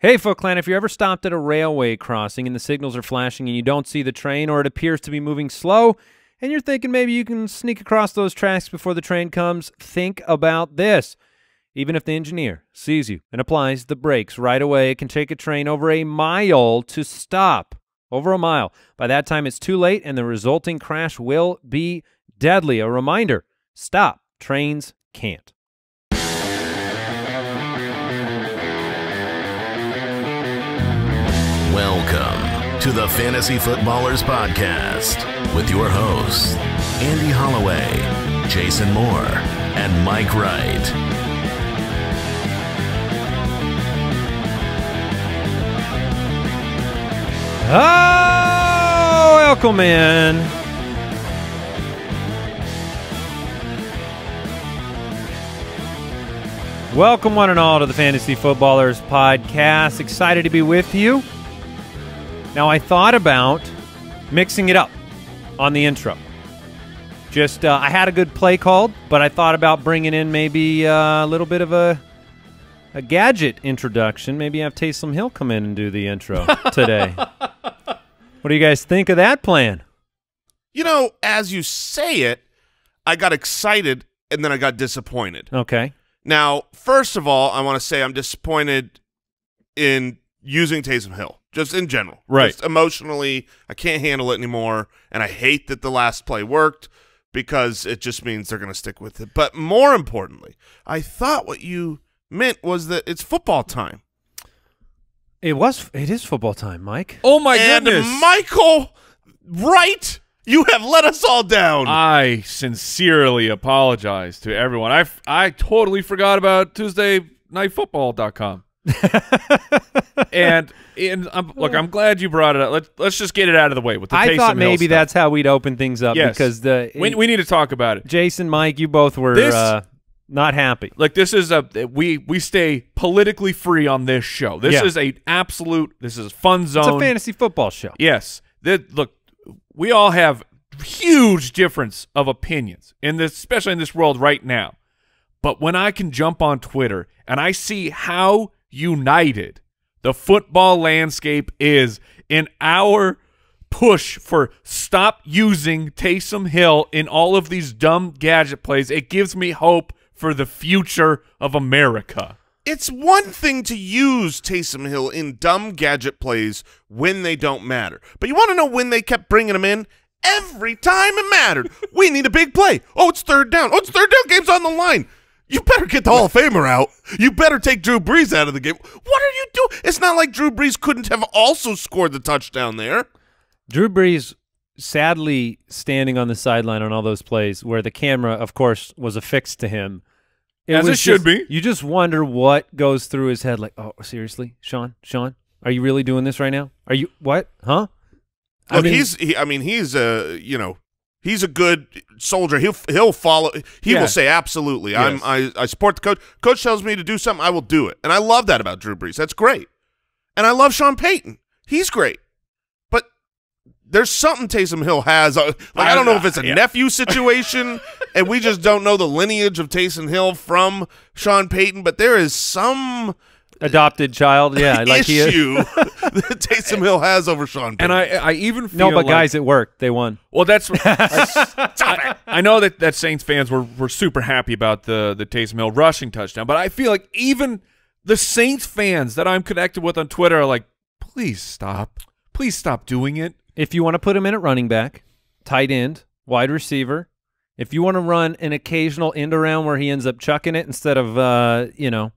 Hey, Foot Clan, if you're ever stopped at a railway crossing and the signals are flashing and you don't see the train or it appears to be moving slow, and you're thinking maybe you can sneak across those tracks before the train comes, think about this. Even if the engineer sees you and applies the brakes right away, it can take a train over a mile to stop. Over a mile. By that time, it's too late, and the resulting crash will be deadly. A reminder stop. Trains can't. Welcome to the Fantasy Footballers Podcast with your hosts, Andy Holloway, Jason Moore, and Mike Wright. Oh, welcome in. Welcome, one and all, to the Fantasy Footballers Podcast. Excited to be with you. Now, I thought about mixing it up on the intro. Just, uh, I had a good play called, but I thought about bringing in maybe uh, a little bit of a a gadget introduction. Maybe have Taysom Hill come in and do the intro today. what do you guys think of that plan? You know, as you say it, I got excited and then I got disappointed. Okay. Now, first of all, I want to say I'm disappointed in using Taysom Hill, just in general. Right. Just emotionally, I can't handle it anymore, and I hate that the last play worked because it just means they're going to stick with it. But more importantly, I thought what you meant was that it's football time. It was. It is football time, Mike. Oh my and goodness! Michael, right? You have let us all down. I sincerely apologize to everyone. I I totally forgot about Tuesday Football.com. and and I'm, look, I'm glad you brought it up. Let's let's just get it out of the way with the I Taysom thought maybe that's how we'd open things up Yes. because the we we need to talk about it. Jason, Mike, you both were This- uh, not happy. Like this is a we we stay politically free on this show. This Yeah. is a absolute. This is a fun zone. It's a fantasy football show. Yes. That look, we all have huge difference of opinions in this, especially in this world right now. But when I can jump on Twitter and I see how united the football landscape is in our push for stop using Taysom Hill in all of these dumb gadget plays, it gives me hope for the future of America. It's one thing to use Taysom Hill in dumb gadget plays when they don't matter. But you want to know when they kept bringing him in? Every time it mattered. we need a big play. Oh, it's third down. Oh, it's third down. Game's on the line. You better get the Hall of Famer out. You better take Drew Brees out of the game. What are you doing? It's not like Drew Brees couldn't have also scored the touchdown there. Drew Brees sadly standing on the sideline on all those plays where the camera, of course, was affixed to him. As it was should just- be. You just wonder what goes through his head. Like, oh, seriously, Sean, Sean, are you really doing this right now? Are you what? Huh? I Look, mean- he's he, I mean, he's a, you know, he's a good soldier. He'll he'll follow. He Yeah. will say absolutely. I'm I I support the coach. Coach tells me to do something, I will do it. And I love that about Drew Brees. That's great. And I love Sean Payton. He's great. But there's something Taysom Hill has. uh, Like I don't know if it's a Yeah. nephew situation, and we just don't know the lineage of Taysom Hill from Sean Payton. But there is some Adopted child, yeah, like he is. issue that Taysom Hill has over Sean Payton. And I I even feel No, but like- guys, it worked. They won. Well, that's I, I know that that Saints fans were were super happy about the the Taysom Hill rushing touchdown, but I feel like even the Saints fans that I'm connected with on Twitter are like, please stop, please stop doing it. If you want to put him in at running back, tight end, wide receiver, if you want to run an occasional end around where he ends up chucking it instead of uh, you know, it-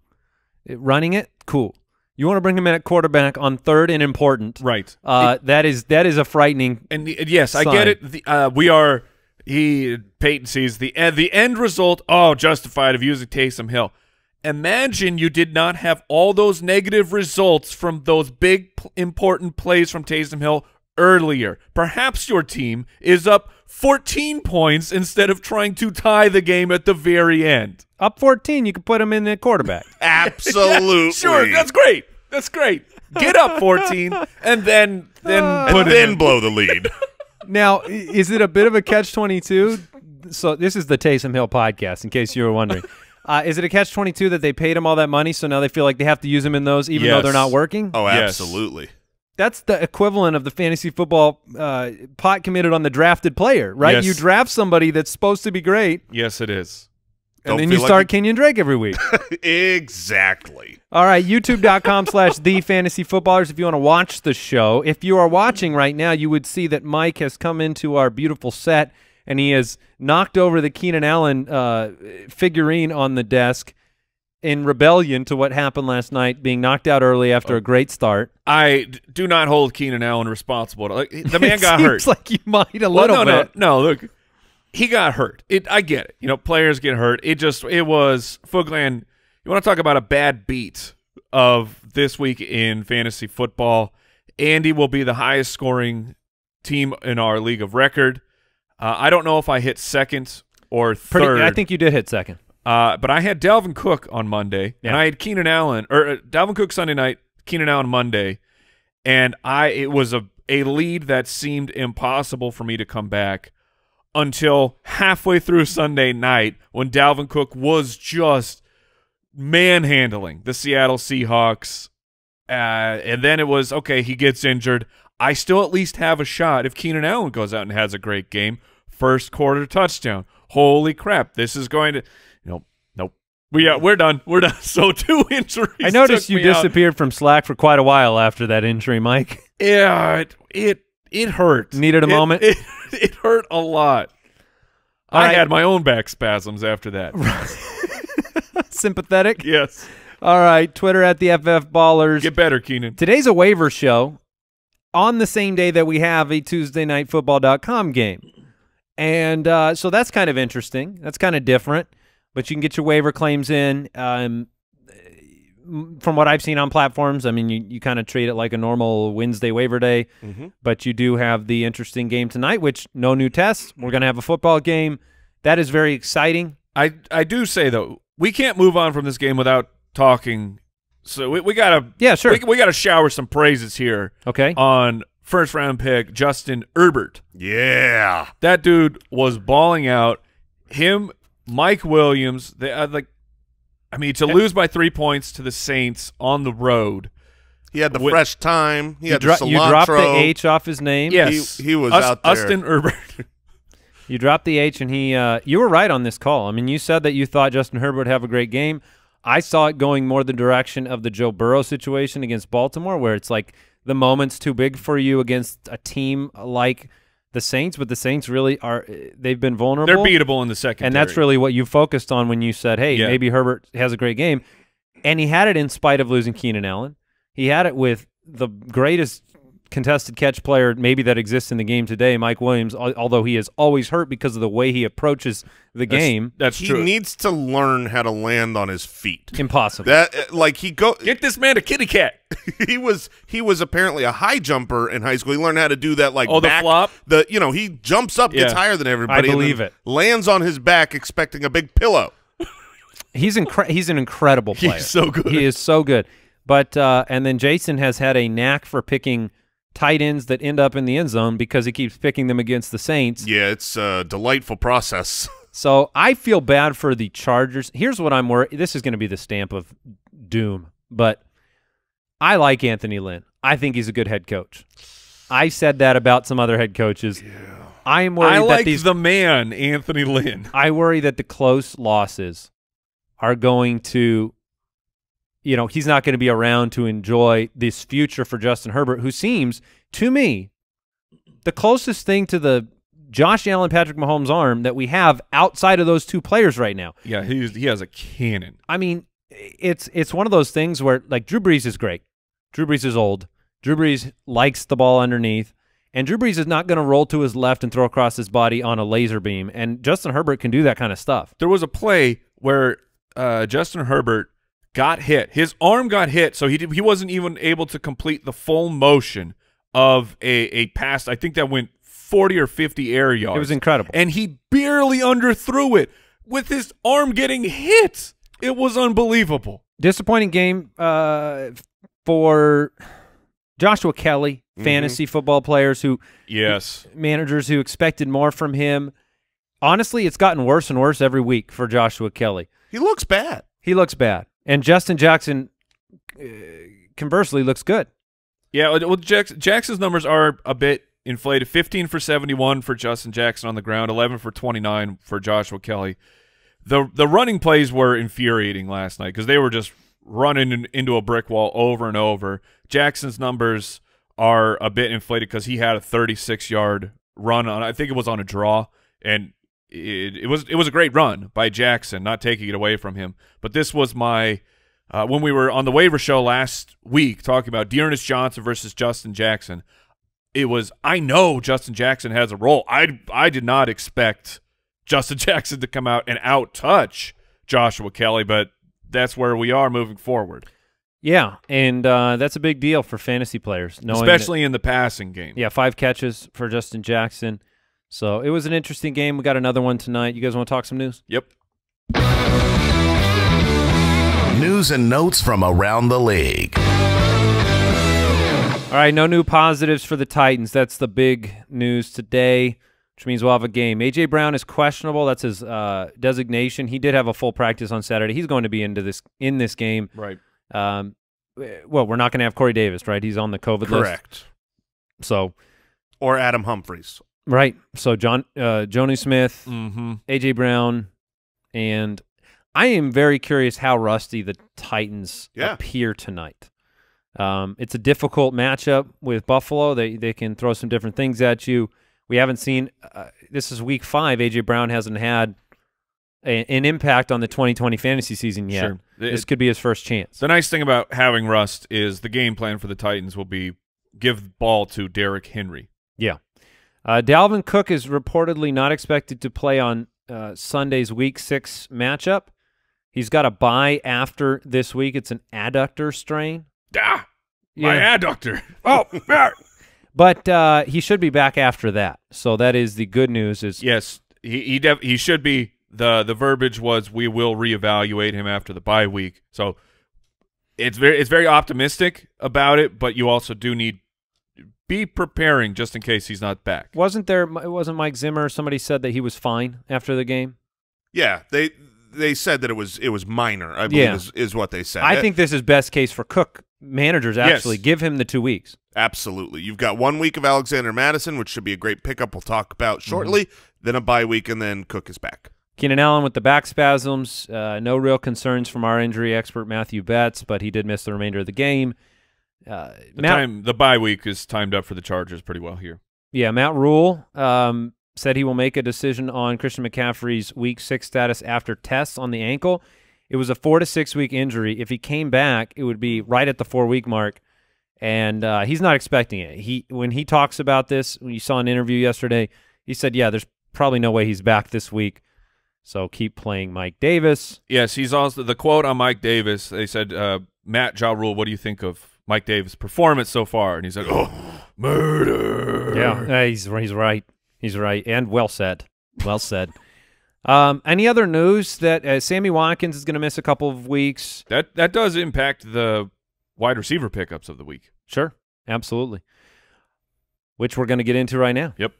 running it, cool. You want to bring him in at quarterback on third and important, Right. Uh, that is that is a frightening. And, and yes, I get it. The, uh, we are he Payton sees the end the end result. Oh, justified of using Taysom Hill. Imagine you did not have all those negative results from those big p- important plays from Taysom Hill earlier. Perhaps your team is up 14 points instead of trying to tie the game at the very end. Up 14, you can put him in at quarterback. Absolutely. Sure, that's great. That's great. Get up 14 and then then and put it then in. blow the lead. now, is it a bit of a catch 22? So this is the Taysom Hill podcast, in case you were wondering. Uh, is it a catch twenty two that they paid him all that money, so now they feel like they have to use him in those, even though they're not working? Oh, Yes. That's the equivalent of the fantasy football uh, pot committed on the drafted player, right? Yes. You draft somebody that's supposed to be great, Yes, it is. and Don't then you like start Kenyan Drake every week. exactly. All right, youtube.com slash the fantasy footballers if you want to watch the show. If you are watching right now, you would see that Mike has come into our beautiful set and he has knocked over the Keenan Allen uh, figurine on the desk in rebellion to what happened last night, being knocked out early after a great start. I do not hold Keenan Allen responsible. Like, the man got seems hurt. like you might a Well, little no, bit. no, no. Look, he got hurt. It. I get it. You know, players get hurt. It just. It was Foogland. You want to talk about a bad beat of this week in fantasy football? Andy will be the highest scoring team in our league of record. Uh, I don't know if I hit second or Pretty, third. I think you did hit second. Uh, but I had Dalvin Cook on Monday, Yeah. and I had Keenan Allen or uh, Dalvin Cook Sunday night, Keenan Allen Monday, and I it was a a lead that seemed impossible for me to come back until halfway through Sunday night when Dalvin Cook was just manhandling the Seattle Seahawks, uh, and then it was okay. He gets injured. I still at least have a shot if Keenan Allen goes out and has a great game. First quarter touchdown. Holy crap! This is going to. We uh, we're done. We're done. So two injuries. I noticed you me out. disappeared from Slack for quite a while after that injury, Mike. Yeah, it it, it hurt. Needed a It- moment? It, it hurt a lot. All I right. had my own back spasms after that. Sympathetic. yes. All right, Twitter at the FF Ballers. Get better, Keenan. Today's a waiver show on the same day that we have a Tuesday night football.com game. And uh, so that's kind of interesting. That's kind of different. But you can get your waiver claims in. Um, from what I've seen on platforms, I mean, you, you kind of treat it like a normal Wednesday waiver day. Mhm. But you do have the interesting game tonight, which no new tests. We're going to have a football game. That is very exciting. I I do say though, we can't move on from this game without talking. So we, we gotta Yeah, sure. we, we gotta shower some praises here Okay. on first round pick Justin Herbert. Yeah. That dude was balling out. Him, Mike Williams. They uh, like. I mean, to lose by three points to the Saints on the road. He had the Wi- fresh time. He you, had dro- the you dropped the H off his name. Yes, He- he was Us- out there. Austin Herbert. You dropped the H, and he. Uh, you were right on this call. I mean, you said that you thought Justin Herbert would have a great game. I saw it going more the direction of the Joe Burrow situation against Baltimore, where it's like the moment's too big for you against a team like the Saints, but the Saints really are. Eh, they've been vulnerable. They're beatable in the second. and that's really what you focused on when you said, "Hey, Yeah. maybe Herbert has a great game," and he had it in spite of losing Keenan Allen. He had it with the greatest contested catch player maybe that exists in the game today, Mike Williams. Although he is always hurt because of the way he approaches the game, That's He true. needs to learn how to land on his feet. impossible. That uh, like he go Get this man a kitty cat. he was he was apparently a high jumper in high school. He learned how to do that like Oh, the flop? The you know he jumps up, gets higher than everybody. and believe it. Lands on his back, expecting a big pillow. he's incre- he's an incredible He's player. so good. He is so good. But uh, and then Jason has had a knack for picking tight ends that end up in the end zone because he keeps picking them against the Saints. Yeah, it's a delightful process. So I feel bad for the Chargers. Here's what I'm worried. This is going to be the stamp of doom, but I like Anthony Lynn. I think he's a good head coach. I said that about some other head coaches. I am worried I that like these. the man, Anthony Lynn. I worry that the close losses are going to, you know, he's not going to be around to enjoy this future for Justin Herbert, who seems to me the closest thing to the Josh Allen, Patrick Mahomes arm that we have outside of those two players right now. Yeah, he's, he has a cannon. I mean, it's it's one of those things where like Drew Brees is great. Drew Brees is old. Drew Brees likes the ball underneath. And Drew Brees is not going to roll to his left and throw across his body on a laser beam. And Justin Herbert can do that kind of stuff. There was a play where uh, Justin Herbert got hit. His arm got hit, so he did, he wasn't even able to complete the full motion of a, a pass. I think that went 40 or 50 air yards. It was incredible. And he barely underthrew it with his arm getting hit. It was unbelievable. Disappointing game uh, for Joshua Kelley, fantasy football players who Yes. managers who expected more from him. Honestly, it's gotten worse and worse every week for Joshua Kelley. He looks bad. He looks bad. And Justin Jackson, uh, conversely, looks good. Yeah, well, well, Jackson, Jackson's numbers are a bit inflated. 15 for 71 for Justin Jackson on the ground, 11 for 29 for Joshua Kelley. The the running plays were infuriating last night because they were just running in, into a brick wall over and over. Jackson's numbers are a bit inflated because he had a 36 yard run on. I think it was on a draw, and it, it was it was a great run by Jackson, not taking it away from him. But this was my uh, when we were on the waiver show last week talking about Dearness Johnson versus Justin Jackson. It was I know Justin Jackson has a role. I I did not expect Justin Jackson to come out and out touch Joshua Kelley, but that's where we are moving forward, Yeah, and uh, that's a big deal for fantasy players, knowing that- especially in the passing game. yeah, five catches for Justin Jackson. So it was an interesting game. We got another one tonight. You guys want to talk some news? Yep. News and notes from around the league. All right, no new positives for the Titans. That's the big news today, which means we'll have a game. AJ Brown is questionable. That's his uh, designation. He did have a full practice on Saturday. He's going to be into this in this game. Right. Um, well, we're not going to have Corey Davis, right? He's on the COVID list. Correct. So Or Adam Humphries. Right. So John uh, Jonnu Smith, Mm-hmm. AJ Brown, and I am very curious how rusty the Titans Yeah. appear tonight. Um, it's a difficult matchup with Buffalo. They they can throw some different things at you. We haven't seen. Uh, this is week five. AJ Brown hasn't had a, an impact on the 2020 fantasy season yet. Sure. This could be his first chance. The nice thing about having Rust is the game plan for the Titans will be give the ball to Derrick Henry. Yeah. Uh, Dalvin Cook is reportedly not expected to play on uh, Sunday's Week Six matchup. He's got a bye after this week. It's an adductor strain. Ah, my Yeah. adductor. Oh. But uh, he should be back after that. So that is the good news. Is yes, he he he should be. the The verbiage was we will reevaluate him after the bye week. So it's very it's very optimistic about it, but you also do need be preparing just in case he's not back. wasn't there? It wasn't Mike Zimmer. Somebody said that he was fine after the game. Yeah, they they said that it was it was minor. I believe Yeah. is, is what they said. I Uh, think this is best case for Cook. Managers actually Yes. give him the two weeks. absolutely. You've got one week of Alexander Mattison, which should be a great pickup. We'll talk about shortly. Then a bye week, and then Cook is back. Keenan Allen with the back spasms. Uh, no real concerns from our injury expert Matthew Betz, but he did miss the remainder of the game. Uh, The Matt, time the bye week is timed up for the Chargers pretty well here. yeah, Matt Rhule um, said he will make a decision on Christian McCaffrey's Week Six status after tests on the ankle. It was a four to six week injury. If he came back, it would be right at the four week mark, and uh, he's not expecting it. He when he talks about this, when you saw an interview yesterday, he said, "Yeah, there's probably no way he's back this week." So keep playing Mike Davis. Yes, he's also the quote on Mike Davis. They said, uh, "Matt Ja Rule, what do you think of Mike Davis' performance so far?" And he's like, "Oh, murder." Yeah, he's he's right. He's right, and well said. Well said. Um, any other news that uh, Sammy Watkins is going to miss a couple of weeks? that that does impact the wide receiver pickups of the week. Sure, absolutely. Which we're going to get into right now. Yep.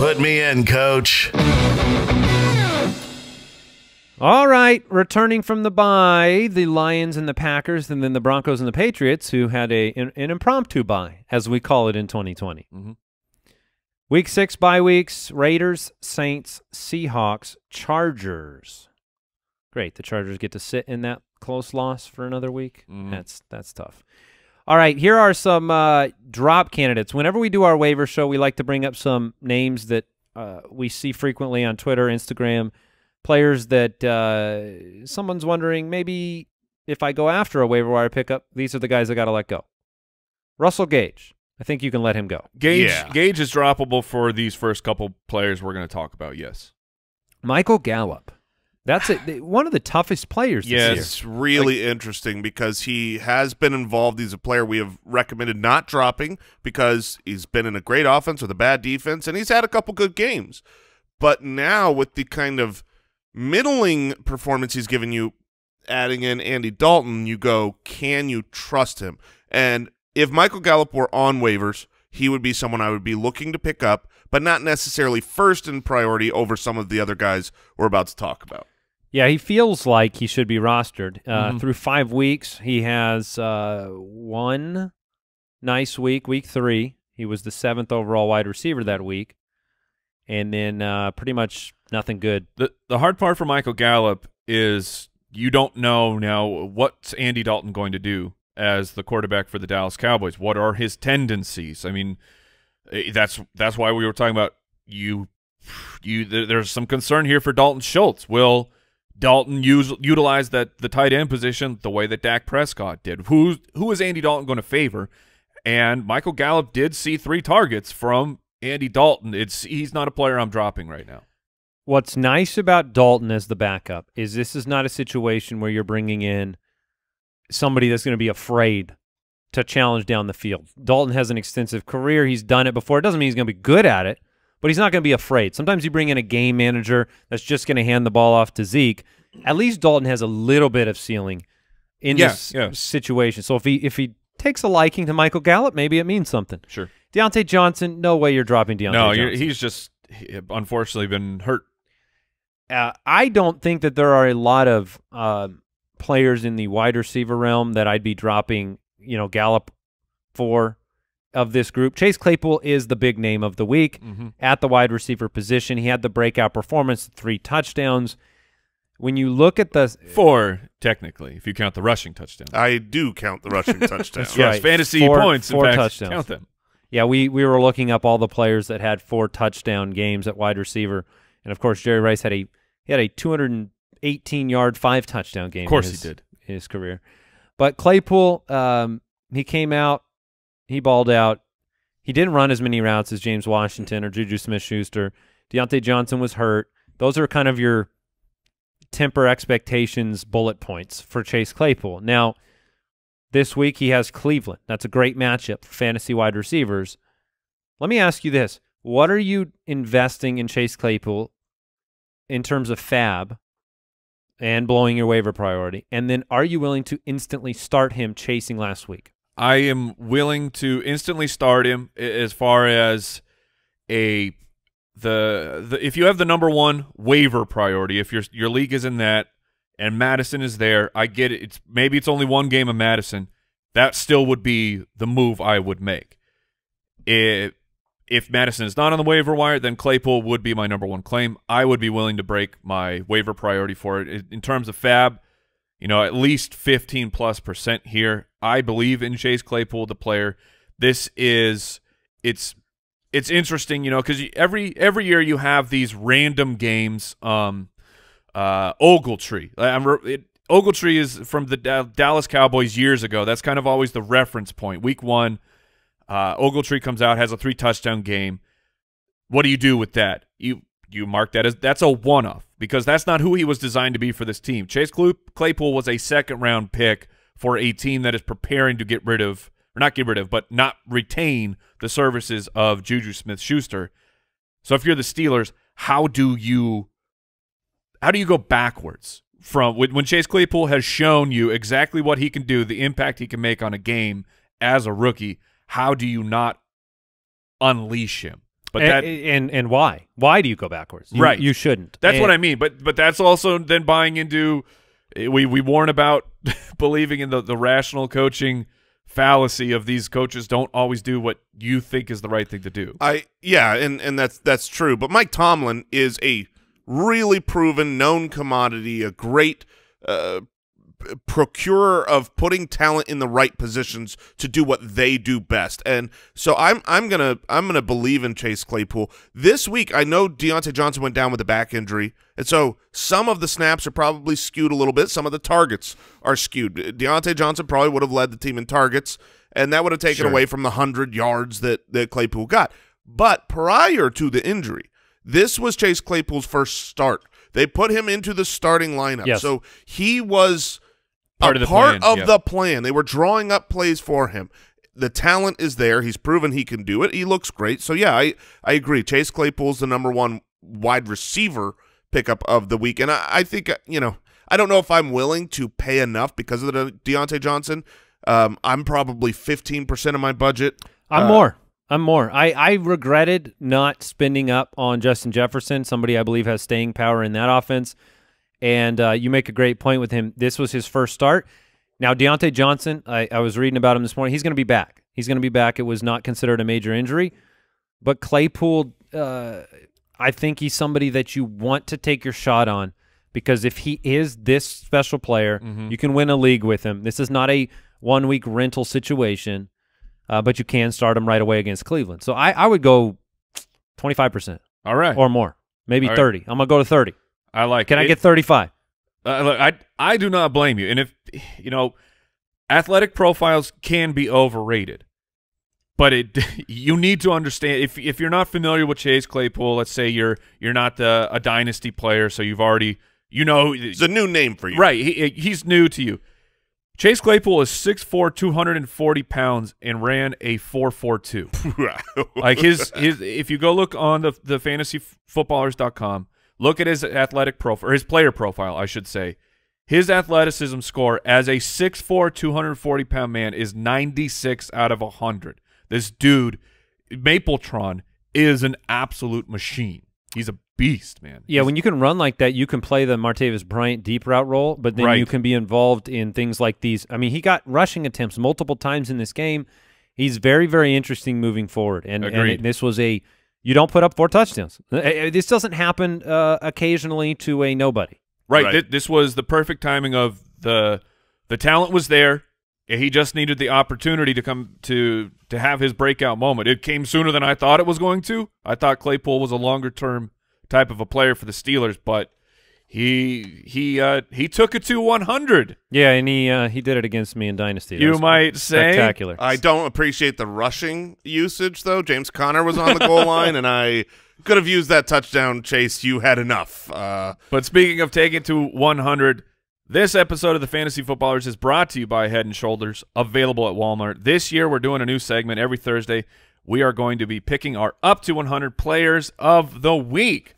Put me in, coach. All right, returning from the bye, the Lions and the Packers, and then the Broncos and the Patriots, who had a an, an impromptu bye, as we call it in 2020. Mhm. Week six bye weeks: Raiders, Saints, Seahawks, Chargers. Great, the Chargers get to sit in that close loss for another week. Mhm. That's that's tough. All right, here are some uh, drop candidates. Whenever we do our waiver show, we like to bring up some names that uh, we see frequently on Twitter, Instagram, players that uh, someone's wondering maybe if I go after a waiver wire pickup, these are the guys I got to let go. Russell Gage, I think you can let him go. Gage Yeah. Gage is droppable for these first couple players we're going to talk about. Yes. Michael Gallup, that's a, one of the toughest players this Yes. year. It's really interesting because he has been involved. He's a player we have recommended not dropping because he's been in a great offense with a bad defense, and he's had a couple good games. But now with the kind of middling performance he's given you, adding in Andy Dalton, you go, can you trust him? And if Michael Gallup were on waivers, he would be someone I would be looking to pick up, but not necessarily first in priority over some of the other guys we're about to talk about. Yeah, he feels like he should be rostered. Uh, Mhm. Through five weeks, he has uh, one nice week, week three. He was the seventh overall wide receiver that week. And then uh, pretty much nothing good. The the hard part for Michael Gallup is you don't know now what's Andy Dalton going to do as the quarterback for the Dallas Cowboys. What are his tendencies? I mean, eh, that's that's why we were talking about you. You there's some concern here for Dalton Schultz. Will Dalton use utilize that the tight end position the way that Dak Prescott did? Who who is Andy Dalton going to favor? And Michael Gallup did see three targets from Andy Dalton. It's he's not a player I'm dropping right now. What's nice about Dalton as the backup is this is not a situation where you're bringing in somebody that's going to be afraid to challenge down the field. Dalton has an extensive career. He's done it before. It doesn't mean he's going to be good at it, but he's not going to be afraid. Sometimes you bring in a game manager that's just going to hand the ball off to Zeke. At least Dalton has a little bit of ceiling in Yeah, this yeah. situation. So if he if he takes a liking to Michael Gallup, maybe it means something. Sure. Diontae Johnson, no way you're dropping Diontae no, he's just unfortunately been hurt. Uh, I don't think that there are a lot of uh, players in the wide receiver realm that I'd be dropping, you know, Gallup for of this group. Chase Claypool is the big name of the week Mm-hmm. at the wide receiver position. He had the breakout performance, three touchdowns. When you look at the Four, technically, if you count the rushing touchdown. I do count the rushing touchdown. That's yes, right. fantasy Four- points. four in fact, touchdowns. Count them. yeah, we we were looking up all the players that had four touchdown games at wide receiver, and of course Jerry Rice had a he had a 218 yard five touchdown game. Of course in he did. in his career. But Claypool, um, he came out, he balled out. He didn't run as many routes as James Washington or Juju Smith-Schuster. Diontae Johnson was hurt. Those are kind of your temper expectations bullet points for Chase Claypool. Now, this week he has Cleveland. That's a great matchup for fantasy wide receivers. Let me ask you this. What are you investing in Chase Claypool in terms of FAAB and blowing your waiver priority? And then are you willing to instantly start him chasing last week? I am willing to instantly start him as far as a the, the if you have the number one waiver priority, if your your league is in that and Mattison is there, I get it. It's maybe it's only one game of Mattison. That still would be the move I would make. If if Mattison is not on the waiver wire, then Claypool would be my number one claim. I would be willing to break my waiver priority for it. In- terms of FAAB, you know, at least 15 plus percent here. I believe in Chase Claypool, the player. This is it's it's interesting, you know, because every every year you have these random games. Um, uh, Ogletree. I'm it, Ogletree is from the Da- Dallas Cowboys years ago. That's kind of always the reference point. Week one, uh, Ogletree comes out, has a three touchdown game. What do you do with that? You you mark that as that's a one off because that's not who he was designed to be for this team. Chase Claypool was a second round pick for a team that is preparing to get rid of or not get rid of, but not retain the services of Juju Smith Schuster. So if you're the Steelers, how do you how do you go backwards from when, when Chase Claypool has shown you exactly what he can do, the impact he can make on a game as a rookie? How do you not unleash him? But and, that and and why? Why do you go backwards? You, Right. You shouldn't. that's what I mean. But but that's also then buying into we we warn about believing in the the rational coaching fallacy of these coaches don't always do what you think is the right thing to do. I yeah, and and that's that's true. But Mike Tomlin is a really proven, known commodity, a great uh, p- procurer of putting talent in the right positions to do what they do best. And so I'm I'm gonna I'm gonna believe in Chase Claypool this week. I know Diontae Johnson went down with a back injury, and so some of the snaps are probably skewed a little bit. Some of the targets are skewed. Diontae Johnson probably would have led the team in targets, and that would have taken Sure. away from the hundred yards that that Claypool got. But prior to the injury, this was Chase Claypool's first start. They put him into the starting lineup, Yes. so he was Part a of the part plan, of yeah. the plan. They were drawing up plays for him. The talent is there. He's proven he can do it. He looks great. So yeah, I I agree. Chase Claypool's the number one wide receiver pickup of the week, and I, I think you know I don't know if I'm willing to pay enough because of the Diontae Johnson. Um, I'm probably 15 percent of my budget. I'm Uh, more. I'm more. I, I regretted not spending up on Justin Jefferson, somebody I believe has staying power in that offense. And uh, you make a great point with him. This was his first start. Now, Diontae Johnson, I, I was reading about him this morning. He's going to be back. He's going to be back. It was not considered a major injury. But Claypool, uh, I think he's somebody that you want to take your shot on because if he is this special player, Mhm. you can win a league with him. This is not a one week rental situation, uh, but you can start him right away against Cleveland. So I, I would go 25% All right. or more, maybe All right. 30. I'm going to go to 30. I like Can it. I get 35? Uh, look, I I do not blame you. And if you know, athletic profiles can be overrated, but it you need to understand if if you're not familiar with Chase Claypool, let's say you're you're not the a dynasty player, so you've already you know It's a new name for you. right. He, he's new to you. Chase Claypool is 6'4", 240 pounds, and ran a four four two. like his his if you go look on the the fantasyfootballers.com look at his athletic profile or his player profile i should say his athleticism score as a 6'4 240 pound man is 96 out of 100 this dude mapletron is an absolute machine he's a beast man Yeah, when you can run like that, you can play the Martavis Bryant deep route role, but then Right. you can be involved in things like these. I mean, he got rushing attempts multiple times in this game. He's very, very interesting moving forward. And, and this was a you don't put up four touchdowns. Uh, uh, This doesn't happen uh, occasionally to a nobody. Right. Right. Thi- this was the perfect timing of the the talent was there. He just needed the opportunity to come to to have his breakout moment. It came sooner than I thought it was going to. I thought Claypool was a longer term type of a player for the Steelers, but he he uh he took it to 100. Yeah, and he uh, he did it against me in Dynasty. That You might say spectacular. I don't appreciate the rushing usage, though. James Conner was on the goal line, and I could have used that touchdown chase. You had enough. Uh, But speaking of taking it to 100, this episode of the Fantasy Footballers is brought to you by Head and Shoulders, available at Walmart. This year, we're doing a new segment every Thursday. We are going to be picking our up to 100 players of the week.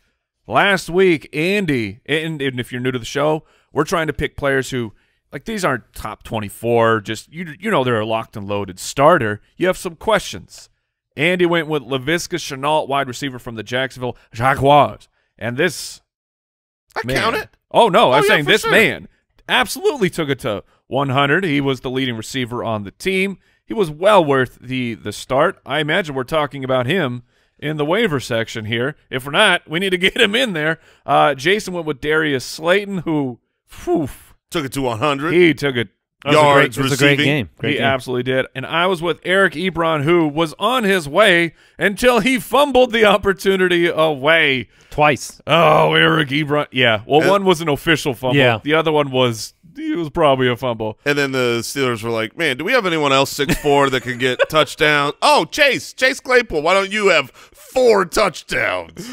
Last week, Andy, and, and if you're new to the show, we're trying to pick players who, like, these aren't top 24. Just you, you know, they're a locked and loaded starter. You have some questions. Andy went with Laviska Shenault, wide receiver from the Jacksonville Jaguars, and this I man. count it. Oh no, Oh, I'm yeah, saying this sure. man absolutely took it to 100. He was the leading receiver on the team. He was well worth the the start. I imagine we're talking about him in the waiver section here. If we're not, we need to get him in there. Uh, Jason went with Darius Slayton, who, phew, Took it to 100. he took it. That was a great- yards was a great receiving. game. Great he game. absolutely did. And I was with Eric Ebron, who was on his way until he fumbled the opportunity away. Twice. Oh, Eric Ebron. Yeah. Well, Uh, one was an official fumble. Yeah. The other one was it was probably a fumble. And then the Steelers were like, "Man, do we have anyone else six four that can get touchdown?" Oh, Chase, Chase Claypool. Why don't you have four touchdowns?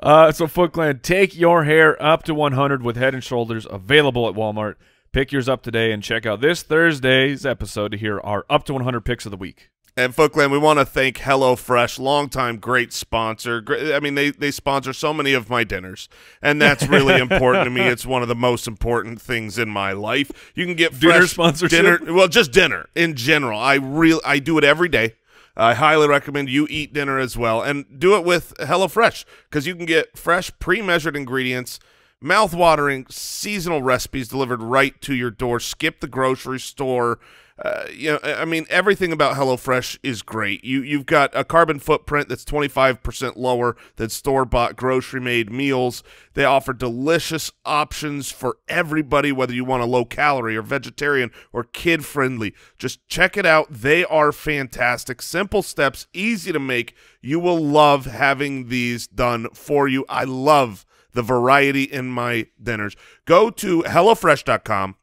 Uh, so Foot Clan, take your hair up to 100 with Head and Shoulders available at Walmart. Pick yours up today and check out this Thursday's episode to hear our up to 100 picks of the week. And Foot Clan, we want to thank HelloFresh, longtime great sponsor. I mean, they they sponsor so many of my dinners, and that's really important to me. It's one of the most important things in my life. You can get Dinner fresh sponsorship? dinner, well, just dinner in general. I real I do it every day. I highly recommend you eat dinner as well, and do it with HelloFresh because you can get fresh, pre-measured ingredients, mouth-watering seasonal recipes delivered right to your door. Skip the grocery store. Uh, you know, I mean, everything about HelloFresh is great. You you've got a carbon footprint that's 25% lower than store-bought grocery-made meals. They offer delicious options for everybody, whether you want a low-calorie or vegetarian or kid-friendly. Just check it out. They are fantastic. Simple steps, easy to make. You will love having these done for you. I love the variety in my dinners. Go to HelloFresh.com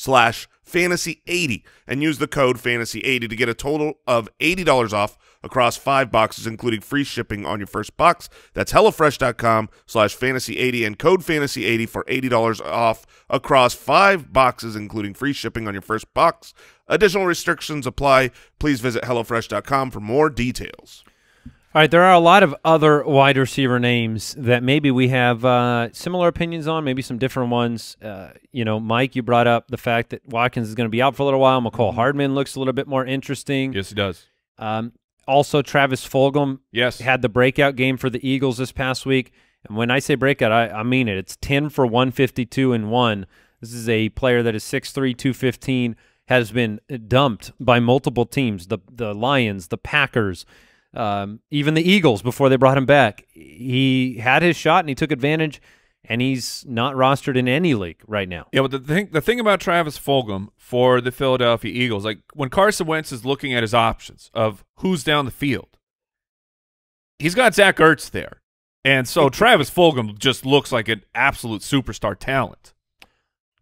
slash fantasy 80 and use the code fantasy 80 to get a total of $80 off across five boxes including free shipping on your first box. That's hellofresh.com slash fantasy 80 and code fantasy 80 for $80 off across five boxes including free shipping on your first box. Additional restrictions apply. Please visit hellofresh.com for more details All right, there are a lot of other wide receiver names that maybe we have uh, similar opinions on, maybe some different ones. Uh, you know, Mike, you brought up the fact that Watkins is going to be out for a little while. Mecole Hardman looks a little bit more interesting. Yes, he does. Um, Also, Travis Fulgham Yes. had the breakout game for the Eagles this past week. And when I say breakout, I, I mean it. It's 10 for 152 and 1. This is a player that is 6'3", 215, has been dumped by multiple teams, the the Lions, the Packers, um, even the Eagles before they brought him back. He had his shot and he took advantage, and he's not rostered in any league right now. Yeah, but the thing the thing about Travis Fulgham for the Philadelphia Eagles, like when Carson Wentz is looking at his options of who's down the field, he's got Zach Ertz there, and so Travis Fulgham just looks like an absolute superstar talent.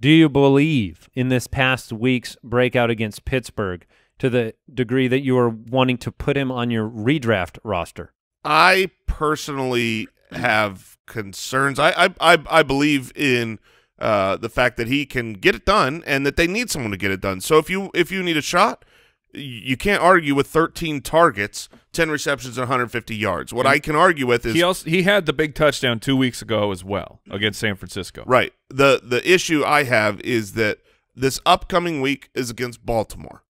Do you believe in this past week's breakout against Pittsburgh to the degree that you are wanting to put him on your redraft roster? I personally have concerns. I I I, I believe in uh, the fact that he can get it done and that they need someone to get it done. So if you if you need a shot, you can't argue with 13 targets, 10 receptions, and 150 yards. What I can argue with is He also he had the big touchdown two weeks ago as well against San Francisco. Right. The the issue I have is that this upcoming week is against Baltimore.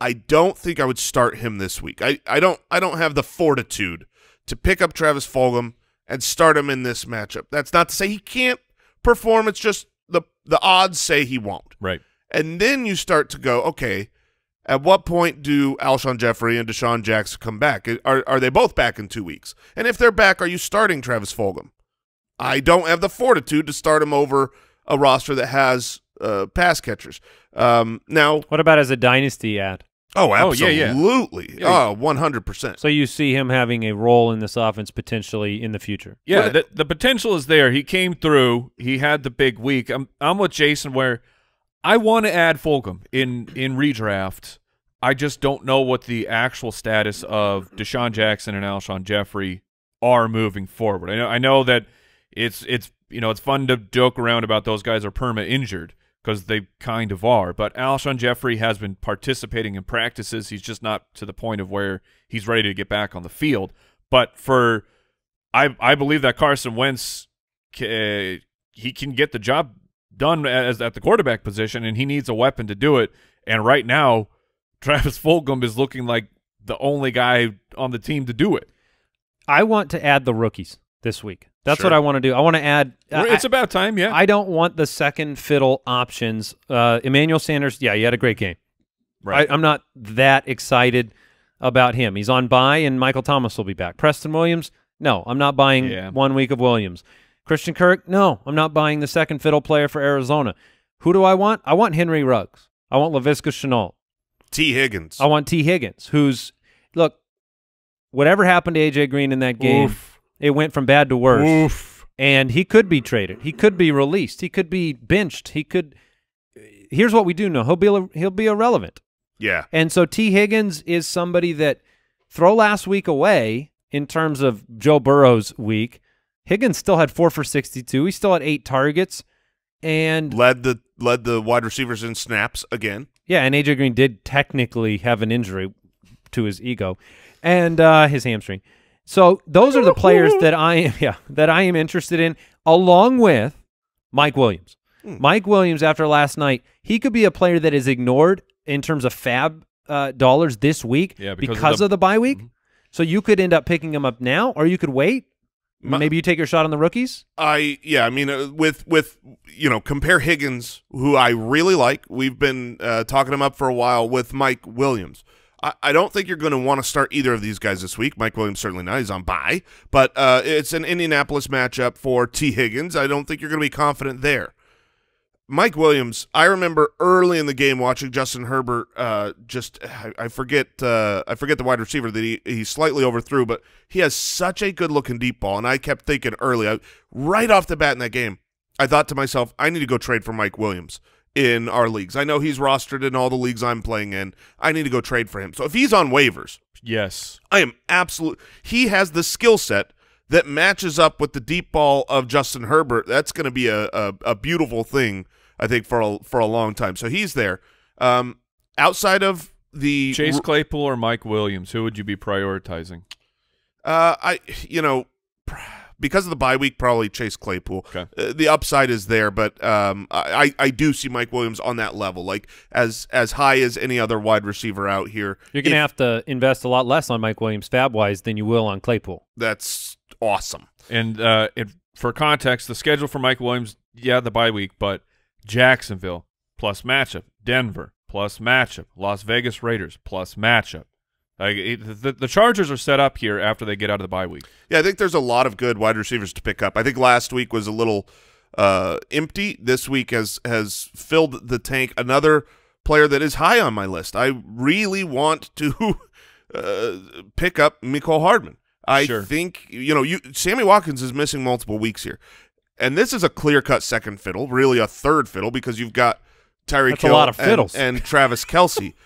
I don't think I would start him this week. I, I don't I don't have the fortitude to pick up Travis Fulgham and start him in this matchup. That's not to say he can't perform. It's just the the odds say he won't. Right. And then you start to go, okay, at what point do Alshon Jeffery and DeSean Jackson come back? Are are they both back in two weeks? And if they're back, are you starting Travis Fulgham? I don't have the fortitude to start him over a roster that has uh, pass catchers. Um, now, What about as a dynasty ad? oh, Oh, yeah, yeah. absolutely. Yeah. Oh, one hundred percent. So you see him having a role in this offense potentially in the future. Yeah, the, the potential is there. He came through. He had the big week. I'm I'm with Jason where I want to add Fulgham in in redraft. I just don't know what the actual status of DeSean Jackson and Alshon Jeffery are moving forward. I know I know that it's it's you know it's fun to joke around about those guys are perma injured because they kind of are. But Alshon Jeffery has been participating in practices. He's just not to the point of where he's ready to get back on the field. But for I I believe that Carson Wentz he can get the job done as at the quarterback position, and he needs a weapon to do it. And right now, Travis Fulgham is looking like the only guy on the team to do it. I want to add the rookies this week. That's Sure. what I want to do. I want to add. I- it's about time, yeah. I don't want the second fiddle options. Uh, Emmanuel Sanders, yeah, he had a great game. right. I, I'm not that excited about him. He's on bye, and Michael Thomas will be back. Preston Williams, no, I'm not buying Yeah. one week of Williams. Christian Kirk, no, I'm not buying the second fiddle player for Arizona. Who do I want? I want Henry Ruggs. I want Laviska Shenault. Tee Higgins. I want Tee Higgins, who's look. Whatever happened to AJ Green in that game, Oof. It went from bad to worse Oof. and he could be traded. He could be released. He could be benched. He could. Here's what we do know: he'll be he'll be irrelevant. yeah. And so Tee Higgins is somebody that throw last week away in terms of Joe Burrow's week. Higgins still had four for sixty-two. He still had eight targets, and Led the led the wide receivers in snaps again. yeah, and AJ Green did technically have an injury to his ego and uh, his hamstring. So those are the players that I am yeah that I am interested in, along with Mike Williams. Hmm. Mike Williams, after last night, he could be a player that is ignored in terms of FAAB uh, dollars this week Yeah, because, because of, of the, the- bye week. Mm-hmm. So you could end up picking him up now, or you could wait. Maybe you take your shot on the rookies. I yeah, I mean uh, with with you know compare Higgins, who I really like. We've been uh, talking him up for a while with Mike Williams. I, I don't think you're going to want to start either of these guys this week. Mike Williams certainly not; he's on bye. But uh, it's an Indianapolis matchup for Tee Higgins. I don't think you're going to be confident there. Mike Williams, I remember early in the game watching Justin Herbert. Uh, just I, I forget uh, I forget the wide receiver that he he slightly overthrew, but he has such a good looking deep ball, and I kept thinking early, I, right off the bat in that game, I thought to myself, I need to go trade for Mike Williams in our leagues. I know he's rostered in all the leagues I'm playing in. I need to go trade for him. So if he's on waivers, Yes. I am absolute. He has the skill set that matches up with the deep ball of Justin Herbert. That's going to be a, a a beautiful thing, I think, for a, for a long time. So he's there. Um, outside of the Chase Claypool or Mike Williams, who would you be prioritizing? uh, I you know, because of the bye week, probably Chase Claypool. Okay. Uh, the upside is there, but um, I I do see Mike Williams on that level, like as as high as any other wide receiver out here. You're going to If- have to invest a lot less on Mike Williams FAAB wise than you will on Claypool. That's awesome. And uh, it, for context, the schedule for Mike Williams, yeah, the bye week, but Jacksonville plus matchup, Denver plus matchup, Las Vegas Raiders plus matchup. Like it, the, the Chargers are set up here after they get out of the bye week. Yeah, I think there's a lot of good wide receivers to pick up. I think last week was a little uh, empty. This week has has filled the tank. Another player that is high on my list. I really want to uh, pick up Mecole Hardman. I Sure. think you know you Sammy Watkins is missing multiple weeks here, and this is a clear cut second fiddle, really a third fiddle because you've got Tyreek That's a lot of and- fiddles. and, Travis Kelce.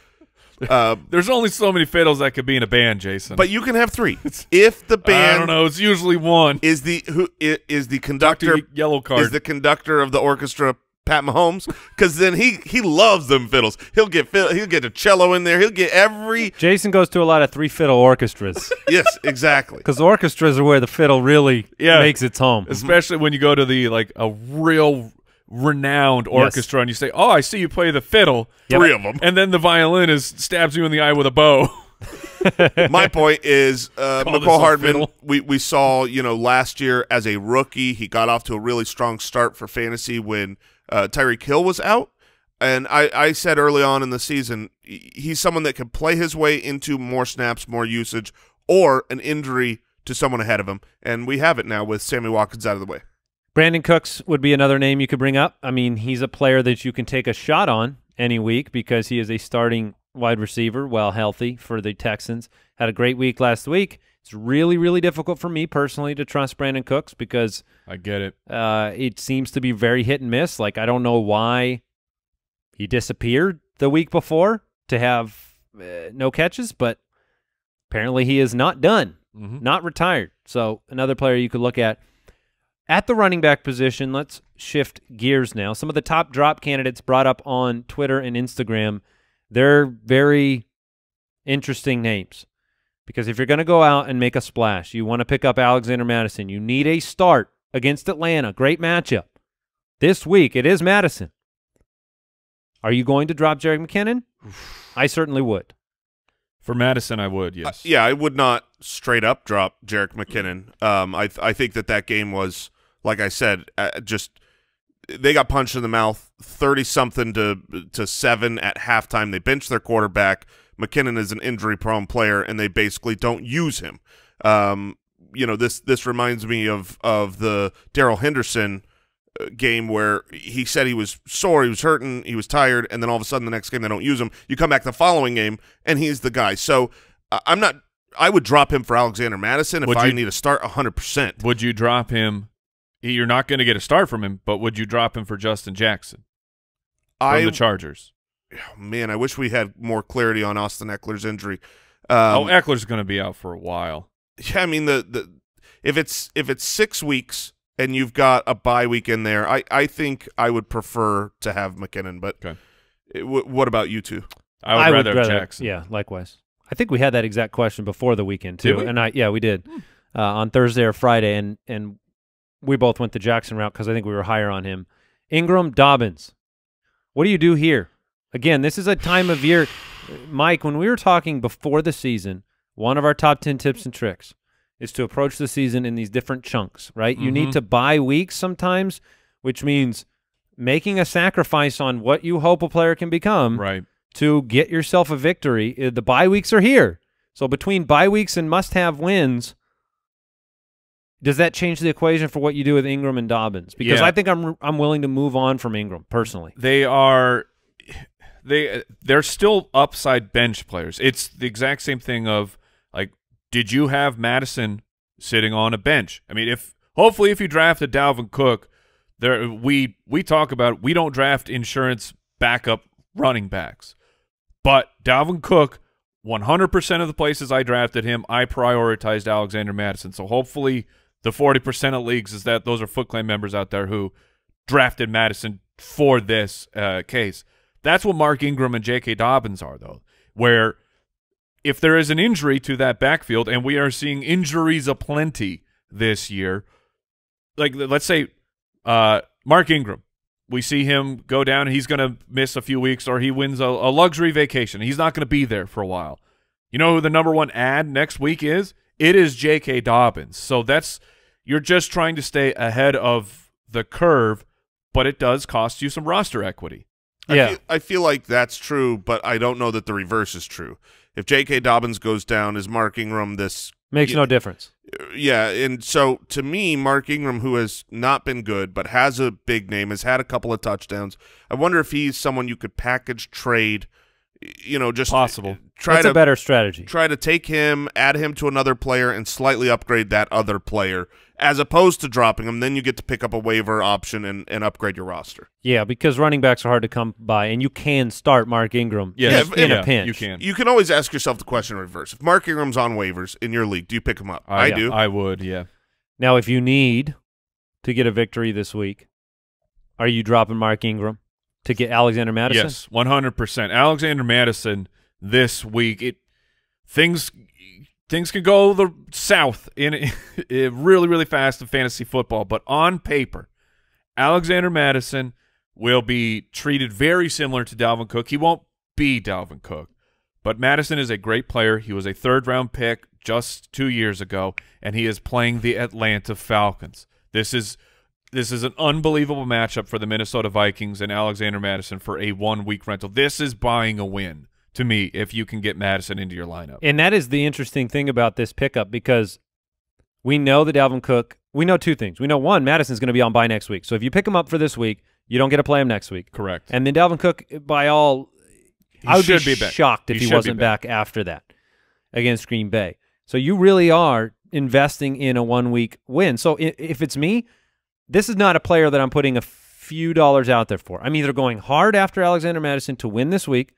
uh, There's only so many fiddles that could be in a band, Jason. but you can have three if the band I don't know. It's usually one. is the who i- is the Doctor conductor Yellow Card. is the conductor of the orchestra Pat Mahomes because then he he loves them fiddles. He'll get fiddle, he'll get a cello in there. He'll get every Jason goes to a lot of three fiddle orchestras yes exactly. because orchestras are where the fiddle really Yeah. makes its home. especially when you go to the like a real renowned orchestra and you say, "Oh, I see you play the fiddle," Three of them. and then the violinist stabs you in the eye with a bow. My point is uh, Call this Mecole Hardman. We we saw you know last year as a rookie he got off to a really strong start for fantasy when uh, Tyreek Hill was out. And I, I said early on in the season, he's someone that can play his way into more snaps, more usage, or an injury to someone ahead of him. And we have it now with Sammy Watkins out of the way. Brandin Cooks would be another name you could bring up. I mean, he's a player that you can take a shot on any week because he is a starting wide receiver while healthy for the Texans. Had a great week last week. It's really, really difficult for me personally to trust Brandin Cooks because I get it. uh, it seems to be very hit and miss. Like I don't know why he disappeared the week before to have uh, no catches, but apparently he is not done, Mhm. not retired. So another player you could look at at the running back position. Let's shift gears now. Some of the top drop candidates brought up on Twitter and Instagram. They're very interesting names because if you're going to go out and make a splash, you want to pick up Alexander Mattison. You need a start against Atlanta. Great matchup. This week, it is Mattison. Are you going to drop Jerick McKinnon? I certainly would. For Mattison, I would. Uh, Yes. yeah, I would not straight up drop Jerick McKinnon. Um, I th I think that that game was, like I said, uh, just they got punched in the mouth, thirty something to to seven at halftime. They benched their quarterback. McKinnon is an injury prone player, and they basically don't use him. Um, you know this this reminds me of of the Darrell Henderson uh, game where he said he was sore, he was hurting, he was tired, and then all of a sudden the next game they don't use him. You come back the following game and he's the guy. So uh, I'm not. I would drop him for Alexander Mattison if Would I you- need to start 100. percent Would you drop him? You're not going to get a start from him, but would you drop him for Justin Jackson from I the Chargers? man, I wish we had more clarity on Austin Ekeler's injury. oh, Um, Eckler's going to be out for a while. yeah, I mean the the if it's if it's six weeks and you've got a bye week in there, I I think I would prefer to have McKinnon. But Okay. it- wh- what about you two? I would rather have Jackson. Yeah, likewise. I think we had that exact question before the weekend too, Did we? and I yeah we did uh, on Thursday or Friday, and and we both went the Jackson route because I think we were higher on him. Ingram Dobbins, what do you do here? Again, this is a time of year, Mike. When we were talking before the season, one of our top ten tips and tricks is to approach the season in these different chunks. Right? You need Mhm. to buy weeks sometimes, which means making a sacrifice on what you hope a player can become Right. to get yourself a victory. Uh, The bye weeks are here. So between bye weeks and must-have wins, does that change the equation for what you do with Ingram and Dobbins? Because Yeah. I think I'm I'm willing to move on from Ingram personally. They are they they're still upside bench players. It's the exact same thing of like did you have Mattison sitting on a bench? I mean, if hopefully if you draft a Dalvin Cook, there we we talk about we don't draft insurance backup running backs. But Dalvin Cook 100% of the places I drafted him, I prioritized Alexander Mattison. So hopefully the 40% of leagues is that those are Foot Clan members out there who drafted Mattison for this uh, case. That's what Mark Ingram and J.K. Dobbins are, though, where if there is an injury to that backfield, and we are seeing injuries aplenty this year, like let's say uh, Mark Ingram, we see him go down he's going to miss a few weeks, or he wins a, a luxury vacation. He's not going to be there for a while. You know who the number one ad next week is? It is J.K. Dobbins. So that's you're just trying to stay ahead of the curve, but it does cost you some roster equity. I Yeah. feel, I feel like that's true, but I don't know that the reverse is true. If J.K. Dobbins goes down, is Mark Ingram this? Makes Yeah. no difference. Yeah, and so to me, Mark Ingram, who has not been good but has a big name, has had a couple of touchdowns. I wonder if he's someone you could package, trade, you know, just Possible. Try That's to a better strategy. try to take him, add him to another player, and slightly upgrade that other player, as opposed to dropping him. Then you get to pick up a waiver option and, and upgrade your roster. Yeah, because running backs are hard to come by, and you can start Mark Ingram Yes. just in Yeah, a pinch. you can. You can always ask yourself the question in reverse. If Mark Ingram's on waivers in your league, do you pick him up? I, yeah, do. I would. Yeah. Now, if you need to get a victory this week, are you dropping Mark Ingram to get Alexander Mattison? Yes, one hundred percent. Alexander Mattison this week. It things things can go the south in really really fast in fantasy football, but on paper, Alexander Mattison will be treated very similar to Dalvin Cook. He won't be Dalvin Cook, but Mattison is a great player. He was a third round pick just two years ago, and he is playing the Atlanta Falcons. This is this is an unbelievable matchup for the Minnesota Vikings and Alexander Mattison for a one week rental. This is buying a win to me if you can get Mattison into your lineup. And that is the interesting thing about this pickup because we know that Dalvin Cook, we know two things. We know one, Mattison's going to be on by next week. So if you pick him up for this week, you don't get to play him next week. Correct. And then Dalvin Cook, by all, He I would should be, be shocked if He he, wasn't back. back. after that against Green Bay. So you really are investing in a one week win. So if it's me, this is not a player that I'm putting a few dollars out there for. I'm either going hard after Alexander Mattison to win this week,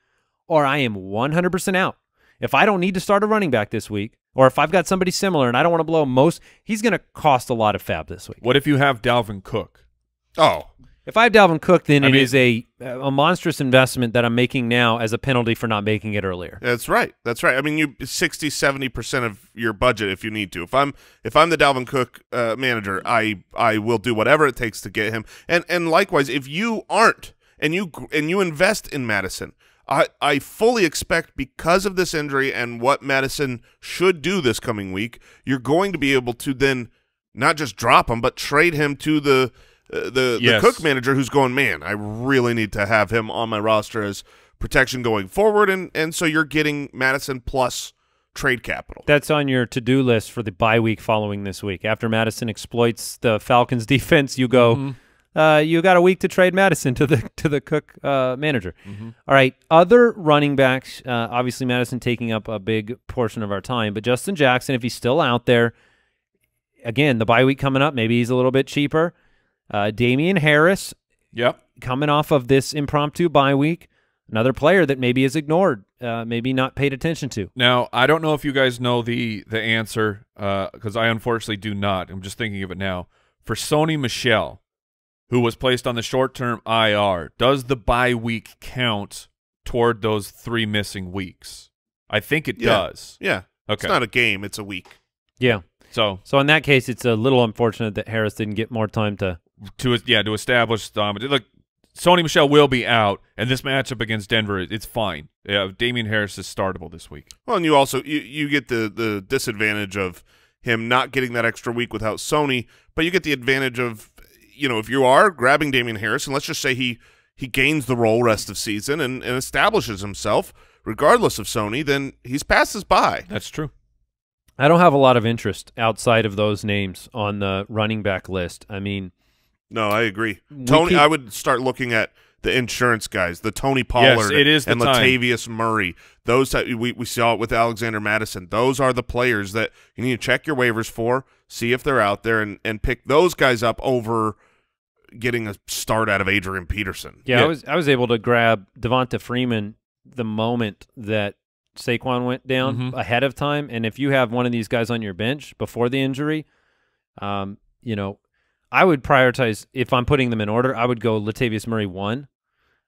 or I am 100% out. If I don't need to start a running back this week, or if I've got somebody similar and I don't want to blow most, he's going to cost a lot of FAAB this week. What if you have Dalvin Cook? oh, If I have Dalvin Cook, then I it mean- is a a monstrous investment that I'm making now as a penalty for not making it earlier. that's right. That's right. I mean, you 60, 70 percent of your budget if you need to. If I'm if I'm the Dalvin Cook uh, manager, I I will do whatever it takes to get him. And and likewise, if you aren't and you and you invest in Mattison. I, I fully expect because of this injury and what Mattison should do this coming week, you're going to be able to then not just drop him, but trade him to the uh, the, Yes. the Cook manager who's going, man, I really need to have him on my roster as protection going forward, and and so you're getting Mattison plus trade capital. That's on your to-do list for the bye week following this week. After Mattison exploits the Falcons defense, you go Mm-hmm. uh, you got a week to trade Mattison to the to the Cook uh, manager. Mm-hmm. All right, other running backs. Uh, obviously, Mattison taking up a big portion of our time, but Justin Jackson, if he's still out there, again, the bye week coming up, maybe he's a little bit cheaper. Uh, Damien Harris Yep. coming off of this impromptu bye week, another player that maybe is ignored, uh, maybe not paid attention to. Now, I don't know if you guys know the the answer because I unfortunately do not. I'm just thinking of it now. For Sony Michel, who was placed on the short term IR, does the bye week count toward those three missing weeks? I think it Yeah. does. Yeah, Okay. it's not a game; it's a week. Yeah. so So in that case, it's a little unfortunate that Harris didn't get more time to. To yeah to establish dominance. Look, Sony Michel will be out, and this matchup against Denver, it's fine. Yeah, Damien Harris is startable this week. Well, and you also you, you get the the disadvantage of him not getting that extra week without Sony, but you get the advantage of you know if you are grabbing Damien Harris, and let's just say he he gains the role rest of season and, and establishes himself regardless of Sony, then he's passed his by. That's true. I don't have a lot of interest outside of those names on the running back list. I mean, No, I agree. We Tony, keep- I would start looking at the insurance guys, the Tony Pollard it is the and time. Latavius Murray. Those type, we we saw it with Alexander Mattison. Those are the players that you need to check your waivers for, see if they're out there, and and pick those guys up over getting a start out of Adrian Peterson. yeah, Yeah. I was I was able to grab Devonta Freeman the moment that Saquon went down Mhm. ahead of time, and if you have one of these guys on your bench before the injury, um, you know, I would prioritize if I'm putting them in order. I would go Latavius Murray one,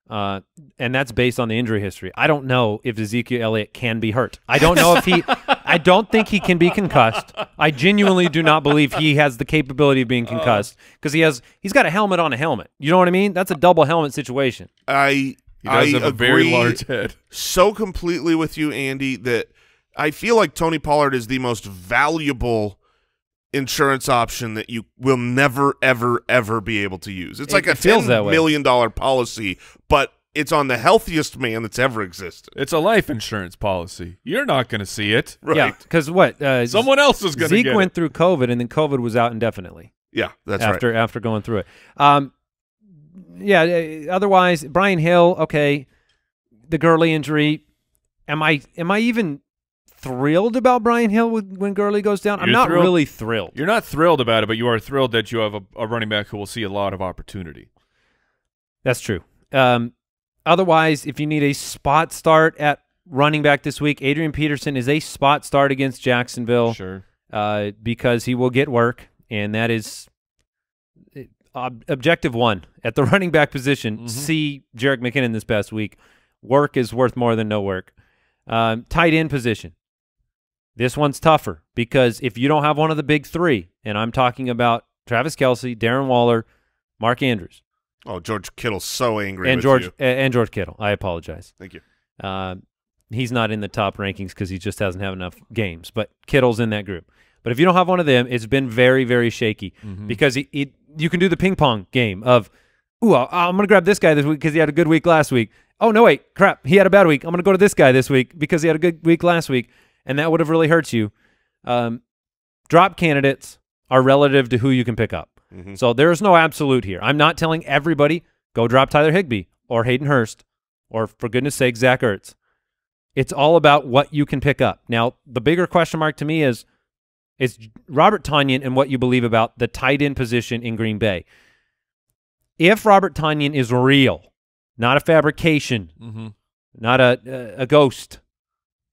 Uh, and that's based on the injury history. I don't know if Ezekiel Elliott can be hurt. I don't know if he. I don't think he can be concussed. I genuinely do not believe he has the capability of being concussed because he has. He's got a helmet on a helmet. You know what I mean? That's a double helmet situation. I He I have a agree very large head. so completely with you, Andy, that I feel like Tony Pollard is the most valuable insurance option that you will never, ever, ever be able to use. It's It- like a it feels ten that way. million dollar policy, but it's on the healthiest man that's ever existed. It's a life insurance policy. You're not going to see it. Right. Yeah, because what? Uh, Someone else is going to Zeke get went it. through COVID, and then COVID was out indefinitely. Yeah, that's after right. after going through it. Um, yeah. uh, Otherwise, Brian Hill. Okay, the Gurley injury. Am I am I even thrilled about Brian Hill with, when Gurley goes down? I'm not thrilled? really thrilled. You're not thrilled about it, but you are thrilled that you have a, a running back who will see a lot of opportunity. That's true. Um, otherwise, if you need a spot start at running back this week, Adrian Peterson is a spot start against Jacksonville. Sure. uh, because he will get work, and that is uh, ob- objective one at the running back position. Mhm. See Jarek McKinnon this past week. Work is worth more than no work. Um, tight end position. This one's tougher because if you don't have one of the big three, and I'm talking about Travis Kelce, Darren Waller, Mark Andrews, Oh, George Kittle's so angry and with George you. and George Kittle. I apologize. Thank you. Uh, he's not in the top rankings because he just doesn't have enough games. But Kittle's in that group. But if you don't have one of them, it's been very, very shaky Mhm. because it, it, you can do the ping pong game of, ooh, I'm going to grab this guy this week because he had a good week last week. Oh, no, wait, crap. He had a bad week. I'm going to go to this guy this week because he had a good week last week. And that would have really hurt you. Um, drop candidates are relative to who you can pick up. Mhm. So there is no absolute here. I'm not telling everybody go drop Tyler Higbee or Hayden Hurst or for goodness sake Zach Ertz. It's all about what you can pick up. Now the bigger question mark to me is is Robert Tonyan and what you believe about the tight end position in Green Bay. If Robert Tonyan is real, not a fabrication, Mhm. not a a, a ghost.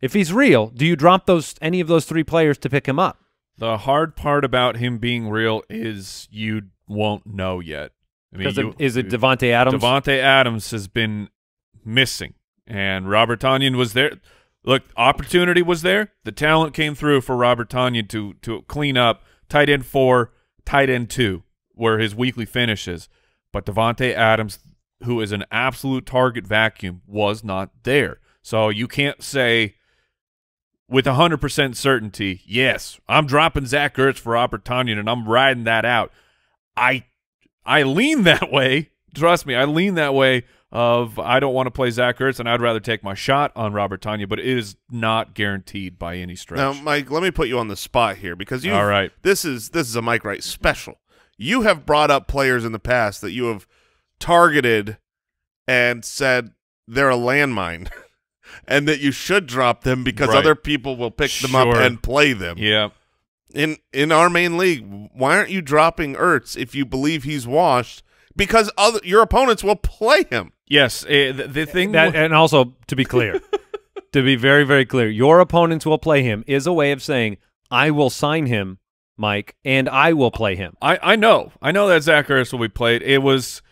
If he's real, do you drop those any of those three players to pick him up? The hard part about him being real is you won't know yet. I mean, you- is it Davante Adams? Davante Adams has been missing, and Robert Tonyan was there. Look, opportunity was there. The talent came through for Robert Tonyan to to clean up tight end four, tight end two, where his weekly finishes. But Davante Adams, who is an absolute target vacuum, was not there. So you can't say with 100% certainty, yes, I'm dropping Zach Ertz for Robert Tonyan, and I'm riding that out. I I lean that way. Trust me, I lean that way of I don't want to play Zach Ertz, and I'd rather take my shot on Robert Tonyan, but it is not guaranteed by any stretch. Now, Mike, let me put you on the spot here because you. All right. This is this is a Mike Wright special. You have brought up players in the past that you have targeted and said they're a landmine, and that you should drop them because Right. other people will pick them up and play them. yeah, In in our main league, why aren't you dropping Ertz if you believe he's washed? Because other your opponents will play him. yes. eh, the, the thing, That, and also, to be clear, to be very, very clear, your opponents will play him is a way of saying, I will sign him, Mike, and I will play him. I I know, I know that Zach Ertz will be played. It was,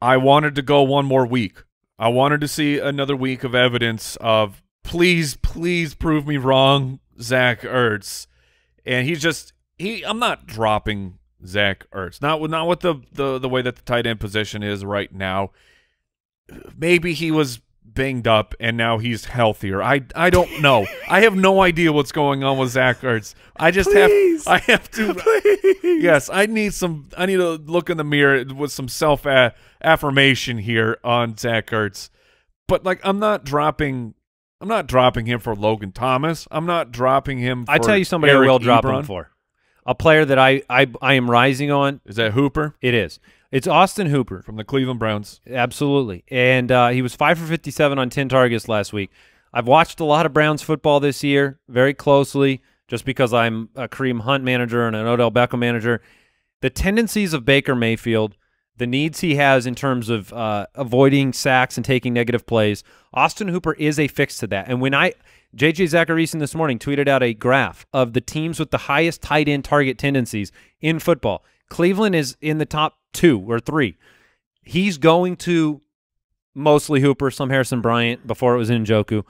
I wanted to go one more week. I wanted to see another week of evidence of please, please prove me wrong, Zach Ertz. And he's just he. I'm not dropping Zach Ertz. Not with not with the the the way that the tight end position is right now. Maybe he was banged up and now he's healthier. I I don't know. I have no idea what's going on with Zach Ertz. I just Please. have I have to Yes, I need some I need to look in the mirror with some self affirmation here on Zach Ertz. But like I'm not dropping I'm not dropping him for Logan Thomas. I'm not dropping him for I tell you somebody Eric I will drop him for. A player that I, I, I am rising on, Is that Hooper it is. It's Austin Hooper. from the Cleveland Browns? Absolutely. And uh, he was 5 for 57 on 10 targets last week. I've watched a lot of Browns football this year very closely just because I'm a Kareem Hunt manager and an Odell Beckham manager. The tendencies of Baker Mayfield, the needs he has in terms of uh, avoiding sacks and taking negative plays, Austin Hooper is a fix to that. And when I JJ Zachariason this morning tweeted out a graph of the teams with the highest tight end target tendencies in football. Cleveland is in the top two or three he's going to mostly Hooper, some Harrison Bryant before it was Njoku.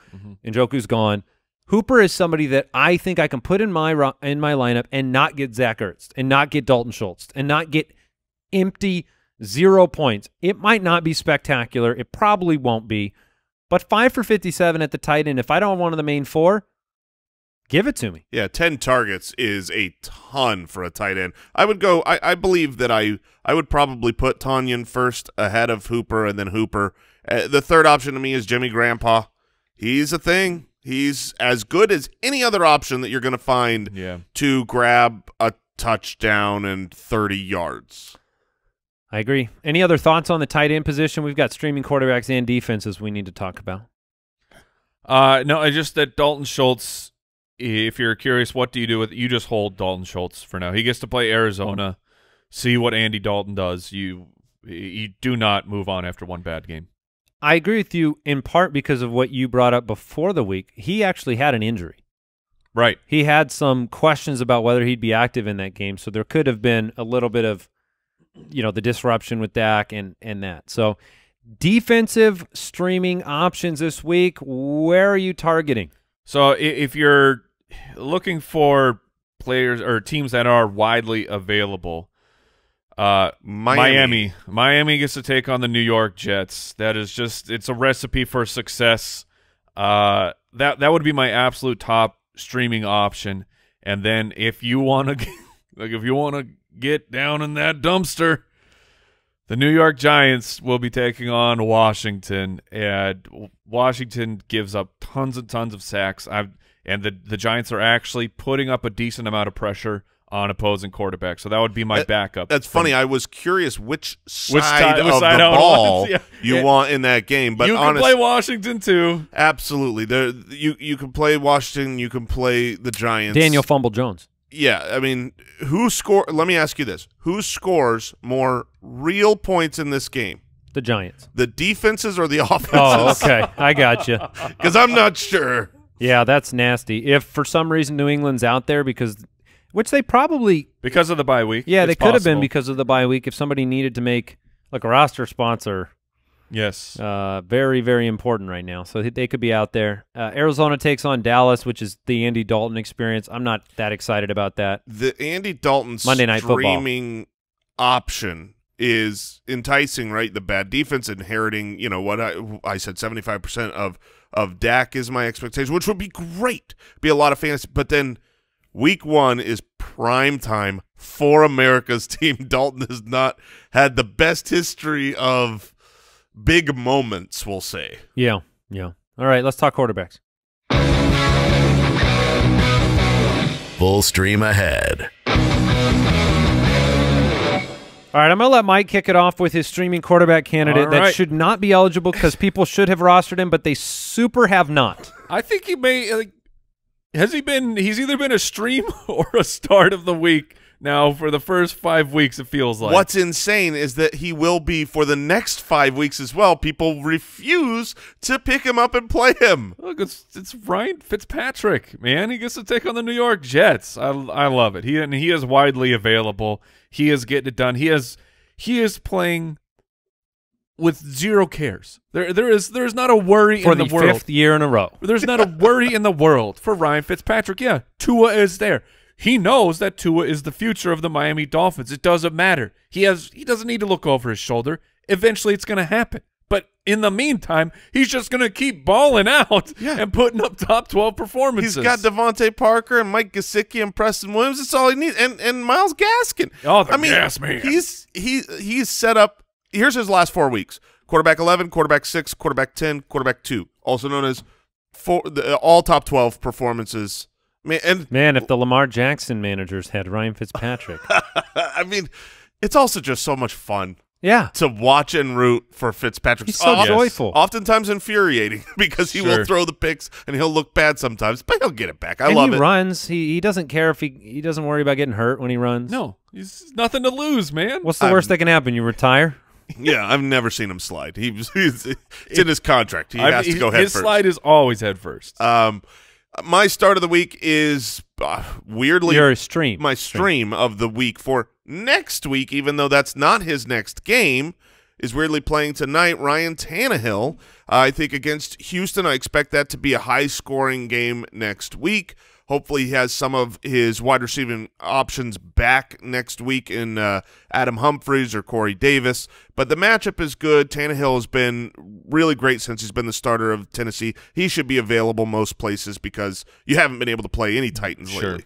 Njoku's gone. Hooper is somebody that I think I can put in my in my lineup and not get Zach Ertz and not get Dalton Schultz and not get empty zero points. It might not be spectacular. It probably won't be. But five for 57 at the tight end, if I don't want one of the main four, give it to me. Yeah, ten targets is a ton for a tight end. I would go. I, I believe that I I would probably put Tonyan first ahead of Hooper and then Hooper. Uh, the third option to me is Jimmy Grandpa. He's a thing. He's as good as any other option that you're going to find Yeah. to grab a touchdown and 30 yards. I agree. Any other thoughts on the tight end position? We've got streaming quarterbacks and defenses we need to talk about. Uh, no, I just that Dalton Schultz. If you're curious, what do you do with you? Just hold Dalton Schultz for now. He gets to play Arizona. See what Andy Dalton does. You you do not move on after one bad game. I agree with you in part because of what you brought up before the week. He actually had an injury. Right. He had some questions about whether he'd be active in that game, so there could have been a little bit of, you know, the disruption with Dak and and that. So, defensive streaming options this week. Where are you targeting? So if you're looking for players or teams that are widely available, uh, Miami. Miami. Miami gets to take on the New York Jets. That is just it's a recipe for success. Uh, that that would be my absolute top streaming option. And then if you want to like if you want to get down in that dumpster, the New York Giants will be taking on Washington, and Washington gives up tons and tons of sacks. I've and the the Giants are actually putting up a decent amount of pressure on opposing quarterbacks. So that would be my That- backup. That's from- funny. I was curious which side Which side- of which side the ball yeah. you Yeah. want in that game. But you can honest, play Washington too. absolutely, there you you can play Washington. You can play the Giants. Daniel Fumble Jones. Yeah, I mean, who score? Let me ask you this: Who scores more real points in this game? The Giants. The defenses or the oh, offenses? Oh, okay. I got you. Because I'm not sure. Yeah, that's nasty. If for some reason New England's out there because, which they probably, Because of the bye week. yeah, they It's could have been because of the bye week. If somebody needed to make like a roster sponsor, Yes. uh, very very important right now. So they could be out there. Uh, Arizona takes on Dallas, which is the Andy Dalton experience. I'm not that excited about that. The Andy Dalton Monday Night Football. streaming option is enticing, right? The bad defense inheriting, you know, what I I said 75% of of Dak is my expectation, which would be great. Be a lot of fantasy, but then week 1 is prime time for America's team. Dalton has not had the best history of big moments, we'll say. Yeah, yeah. All right, let's talk quarterbacks. Full stream ahead. All right, I'm going to let Mike kick it off with his streaming quarterback candidate All that should not be eligible because people should have rostered him, but they super have not. I think he may. Like, has he been? He's either been a stream or a start of the week now for the first five weeks. It feels like. What's insane is that he will be for the next five weeks as well. People refuse to pick him up and play him. Look, it's it's Ryan Fitzpatrick, man. He gets to take on the New York Jets. I I love it. He and he is widely available. He is getting it done. He is he is playing with zero cares. There there is there is not a worry For in the, the, world. fifth year in a row. There's not a worry in the world for Ryan Fitzpatrick. Yeah, Tua is there. He knows that Tua is the future of the Miami Dolphins. It doesn't matter. He has he doesn't need to look over his shoulder. Eventually it's going to happen. But in the meantime, he's just going to keep balling out Yeah. and putting up top 12 performances. He's got DeVante Parker and Mike Gesicki and Preston Williams. That's all he needs, and and Myles Gaskin. Oh, the I mean, gas man. he's he he's set up. Here's his last four weeks: quarterback eleven, quarterback six, quarterback ten, quarterback two, also known as four, the, all top twelve performances. Man, and Man, if the Lamar Jackson managers had Ryan Fitzpatrick. I mean, it's also just so much fun yeah. to watch and root for Fitzpatrick. He's so Oft- joyful. Oftentimes infuriating because he will throw the picks and he'll look bad sometimes, but he'll get it back. I and love he it. runs. He he doesn't care if he he doesn't worry about getting hurt when he runs. No, he's nothing to lose, man. What's the I'm- worst that can happen? You retire? Yeah, I've never seen him slide. He, he's, it's in his contract. He I- has to go head His first. slide is always head first. Um, my start of the week is uh, weirdly Your stream. my stream of the week for next week, even though that's not his next game, is weirdly playing tonight. Ryan Tannehill, uh, I think against Houston, I expect that to be a high-scoring game next week. Hopefully, he has some of his wide receiving options back next week in uh, Adam Humphries or Corey Davis. But the matchup is good. Tannehill has been really great since he's been the starter of Tennessee. He should be available most places because you haven't been able to play any Titans Sure. lately.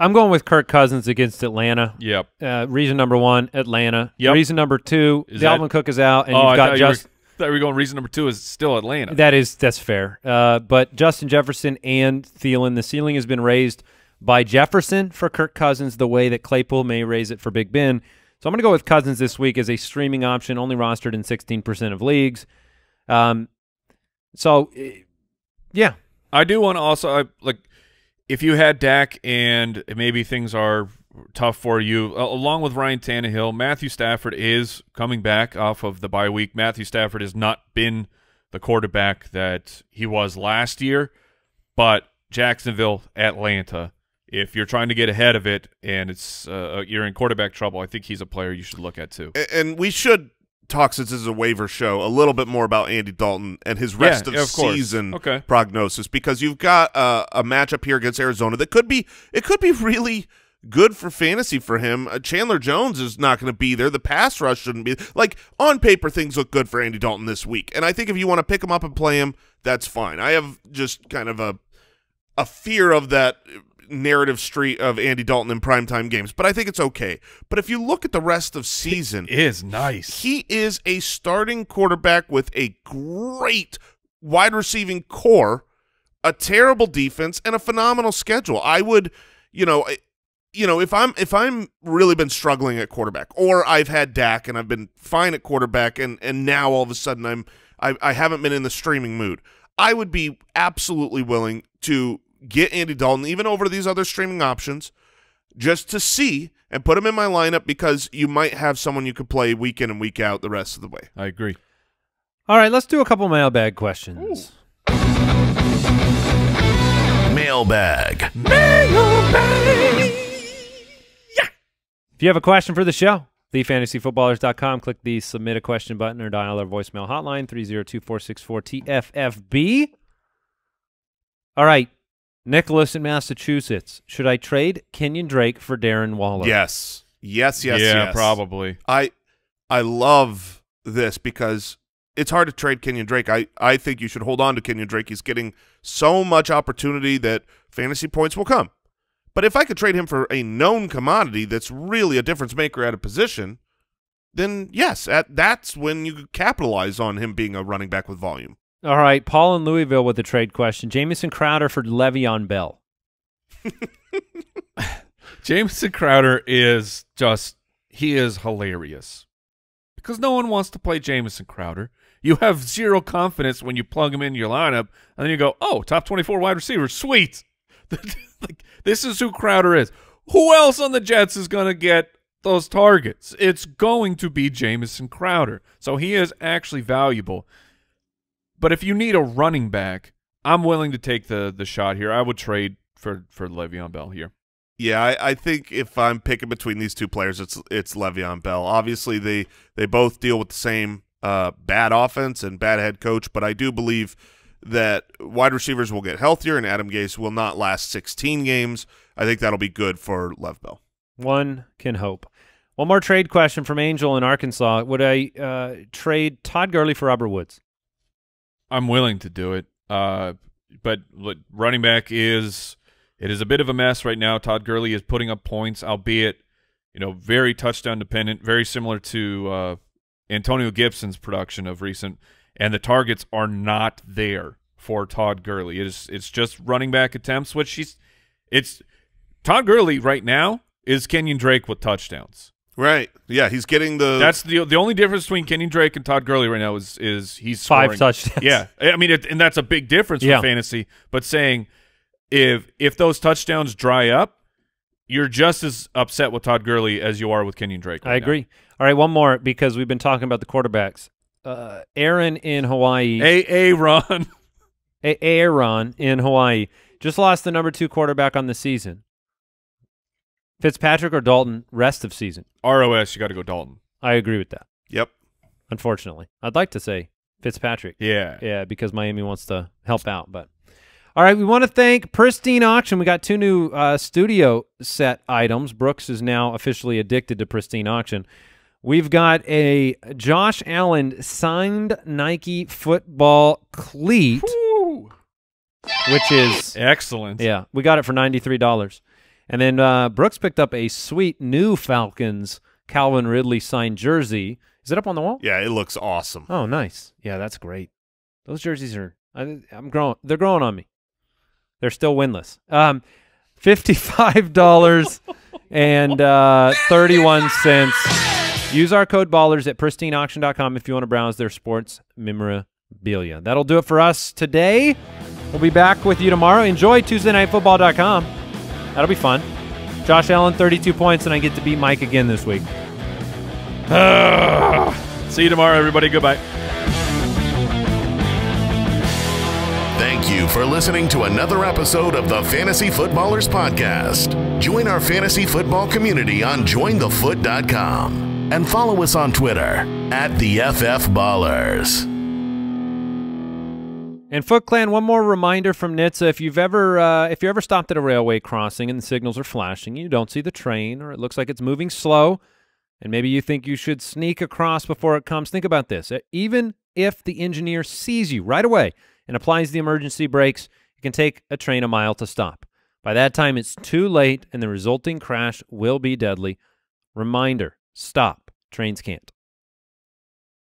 I'm going with Kirk Cousins against Atlanta. Yep. Uh, reason number one, Atlanta. Yep. Reason number two, Is Dalvin that- Cook is out, and oh, you've got just. you, were, you were going reason number two is still Atlanta. that is that's fair. Uh, but Justin Jefferson and Thielen, the ceiling has been raised by Jefferson for Kirk Cousins, the way that Claypool may raise it for Big Ben. So I'm going to go with Cousins this week as a streaming option, only rostered in 16% of leagues. Um, so eh, yeah, I do want to also I, like if you had Dak and maybe things are tough for you, a- along with Ryan Tannehill, Matthew Stafford is coming back off of the bye week. Matthew Stafford has not been the quarterback that he was last year, but Jacksonville, Atlanta. If you're trying to get ahead of it and it's uh, you're in quarterback trouble, I think he's a player you should look at too. And we should talk, since this is a waiver show, a little bit more about Andy Dalton and his rest Yeah, of, of season Okay. prognosis because you've got uh, a matchup here against Arizona that could be it could be really good for fantasy for him. Uh, Chandler Jones is not going to be there. The pass rush shouldn't be like on paper. Things look good for Andy Dalton this week, and I think if you want to pick him up and play him, that's fine. I have just kind of a a fear of that narrative street of Andy Dalton in primetime games, but I think it's okay. But if you look at the rest of season, Is nice. he is a starting quarterback with a great wide receiving core, a terrible defense, and a phenomenal schedule. I would, you know, you know, if I'm if I'm really been struggling at quarterback, or I've had Dak and I've been fine at quarterback, and and now all of a sudden I'm I, I haven't been in the streaming mood. I would be absolutely willing to get Andy Dalton even over these other streaming options just to see and put him in my lineup because you might have someone you could play week in and week out the rest of the way. I agree. All right, let's do a couple mailbag questions. Mailbag. Mailbag. If you have a question for the show, thefantasyfootballers.com, click the submit a question button or dial our voicemail hotline 302-464-TFFB. All right, Nicholas in Massachusetts. Should I trade Kenyan Drake for Darren Waller? Yes. Yes, yes, yeah, yes. probably. I I love this because it's hard to trade Kenyan Drake. I, I think you should hold on to Kenyan Drake. He's getting so much opportunity that fantasy points will come. But if I could trade him for a known commodity that's really a difference maker at a position, then yes, at, that's when you could capitalize on him being a running back with volume. All right, Paul in Louisville with the trade question. Jamison Crowder for Le'Veon Bell. Jamison Crowder is just he is hilarious because no one wants to play Jamison Crowder. You have zero confidence when you plug him in your lineup, and then you go, "Oh, top twenty-four wide receiver, sweet." like this is who Crowder is. Who else on the Jets is going to get those targets? It's going to be Jamison Crowder. So he is actually valuable. But if you need a running back, I'm willing to take the the shot here. I would trade for for Le'Veon Bell here. Yeah, I, I think if I'm picking between these two players, it's it's Le'Veon Bell. Obviously, they they both deal with the same uh, bad offense and bad head coach, but I do believe that wide receivers will get healthier and Adam Gase will not last 16 games. I think that'll be good for Lev Bell. One can hope. One more trade question from Angel in Arkansas. Would I uh, trade Todd Gurley for Robert Woods? I'm willing to do it. Uh, but look, running back is it is a bit of a mess right now. Todd Gurley is putting up points, albeit you know very touchdown dependent, very similar to uh, Antonio Gibson's production of recent, and the targets are not there for Todd Gurley. It is it's just running back attempts, which he's it's Todd Gurley right now is Kenyan Drake with touchdowns. Right. Yeah, he's getting the That's the the only difference between Kenyan Drake and Todd Gurley right now is is he's Five touchdowns. Yeah, I mean, it, and that's a big difference Yeah. for fantasy. But saying if if those touchdowns dry up, you're just as upset with Todd Gurley as you are with Kenyon Drake. I right now. agree. All right, one more because we've been talking about the quarterbacks. Uh, Aaron in Hawaii. A A Ron. A- Aaron in Hawaii just lost the number two quarterback on the season. Fitzpatrick or Dalton rest of season. ROS, you got to go Dalton. I agree with that. Yep. unfortunately. I'd like to say Fitzpatrick. Yeah. Yeah, because Miami wants to help out. But all right, we want to thank Pristine Auction. We got two new uh, studio set items. Brooks is now officially addicted to Pristine Auction. We've got a Josh Allen signed Nike football cleat, Woo. which is Excellent. yeah, we got it for ninety three dollars. And then uh, Brooks picked up a sweet new Falcons Calvin Ridley signed jersey. Is it up on the wall? Yeah, it looks awesome. Oh, nice. Yeah, that's great. Those jerseys are. I, I'm growing. They're growing on me. They're still winless. Um, fifty-five dollars and uh, thirty-one cents. Use our code Ballers at pristineauction.com if you want to browse their sports memorabilia. That'll do it for us today. We'll be back with you tomorrow. Enjoy TuesdayNightFootball.com. That'll be fun. Josh Allen, 32 points, and I get to beat Mike again this week. See you tomorrow, everybody. Goodbye. Thank you for listening to another episode of the Fantasy Footballers Podcast. Join our fantasy football community on jointhefoot.com and follow us on Twitter at the FF Ballers. And Foot Clan, one more reminder from NHTSA: if you've ever uh, if you ever stopped at a railway crossing and the signals are flashing, you don't see the train, or it looks like it's moving slow, and maybe you think you should sneak across before it comes. Think about this: Uh, even if the engineer sees you right away and applies the emergency brakes, it can take a train a mile to stop. By that time, it's too late, and the resulting crash will be deadly. Reminder: stop. Trains can't.